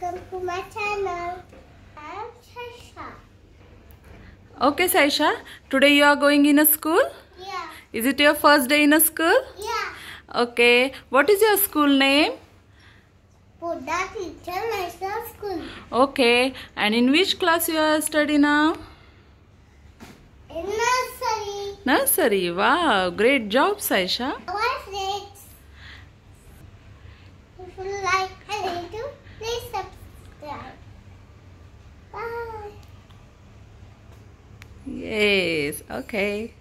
welcome to my channel. I'm Shasha. Okay, Saisha. Today you are going in a school. Yeah, Is it your first day in a school? yeah. Okay. What is your school name? Buddha Teacher National School. Okay. And in which class you are studying now? In nursery. Nursery. Wow. Great job, Saisha. Our Yes. Okay.